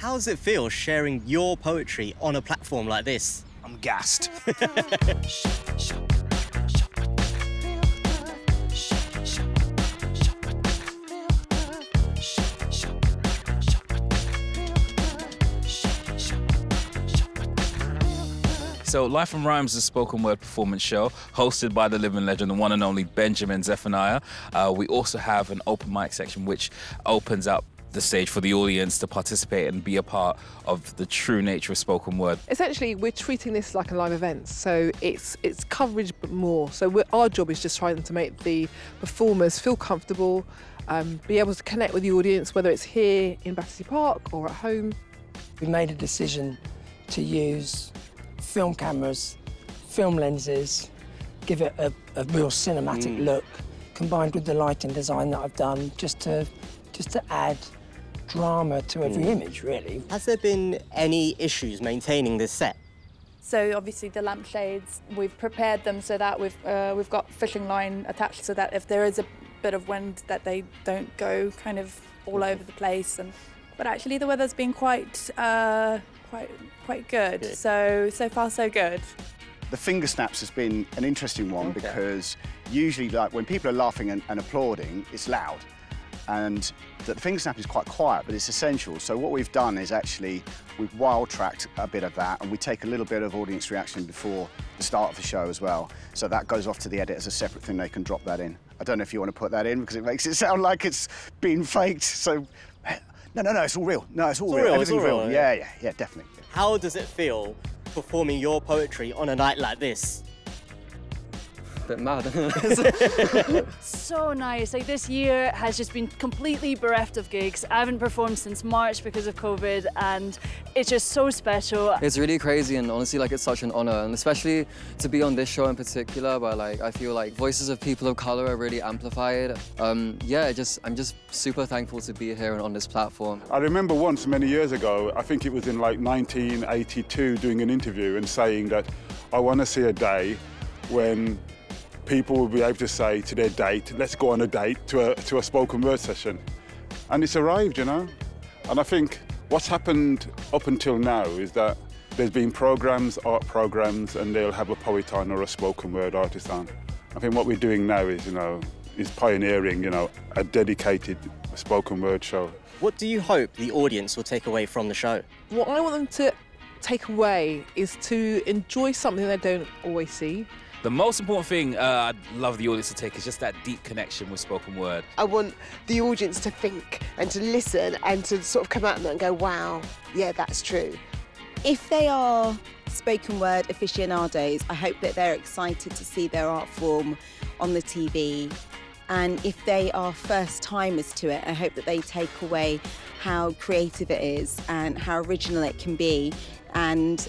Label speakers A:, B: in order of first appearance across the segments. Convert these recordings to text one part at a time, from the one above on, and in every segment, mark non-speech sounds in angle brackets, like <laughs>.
A: How does it feel sharing your poetry on a platform like this?
B: I'm gassed. <laughs>
C: So, Life and Rhymes is a spoken word performance show hosted by the living legend, the one and only Benjamin Zephaniah. Uh, we also have an open mic section which opens up the stage for the audience to participate and be a part of the true nature of spoken word.
D: Essentially, we're treating this like a live event, so it's it's coverage but more. So we're, our job is just trying to make the performers feel comfortable, um, be able to connect with the audience, whether it's here in Battersea Park or at home.
E: We made a decision to use film cameras, film lenses, give it a, a real cinematic look, combined with the lighting design that I've done, just to just to add drama to every image, really.
A: Has there been any issues maintaining this set?
F: So obviously the lampshades, we've prepared them so that we've uh, we've got fishing line attached so that if there is a bit of wind that they don't go kind of all over the place. And but actually the weather's been quite uh, quite quite good.
A: Good.
F: So so far so good.
B: The finger snaps has been an interesting one because usually, like when people are laughing and, and applauding, it's loud, and the finger snap is quite quiet, but it's essential. So what we've done is actually we've wild tracked a bit of that, and we take a little bit of audience reaction before the start of the show as well. So that goes off to the edit as a separate thing. They can drop that in. I don't know if you want to put that in because it makes it <laughs> sound like it's been faked. So. <laughs> No, no, no, it's all real. No, it's all
A: It's
B: real.
A: real, it's all
B: real.
A: real,
B: Yeah, yeah, yeah, definitely.
A: How does it feel performing your poetry on a night like this?
G: Bit mad. <laughs>
H: so nice. Like this year has just been completely bereft of gigs. I haven't performed since March because of COVID, and it's just so special.
G: it's really crazy and honestly like it's such an honor and especially to be on this show in particular where like I feel like voices of people of color are really amplified. Um, yeah, it just I'm just super thankful to be here and on this platform.
I: I remember once many years ago, I think it was in like 1982, doing an interview and saying that I want to see a day when people will be able to say to their date, let's go on a date to a, to a spoken word session. And it's arrived, you know? And I think what's happened up until now is that there's been programs, art programs, and they'll have a poet on or a spoken word artist on. I think what we're doing now is, you know, is pioneering, you know, a dedicated spoken word show.
A: What do you hope the audience will take away from the show?
D: What I want them to take away is to enjoy something they don't always see.
C: The most important thing uh, I'd love the audience to take is just that deep connection with spoken word.
J: I want the audience to think and to listen and to sort of come out of and go, wow, yeah, that's true.
K: If they are spoken word aficionados, I hope that they're excited to see their art form on the TV. And if they are first timers to it, I hope that they take away how creative it is and how original it can be. And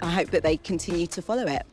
K: I hope that they continue to follow it.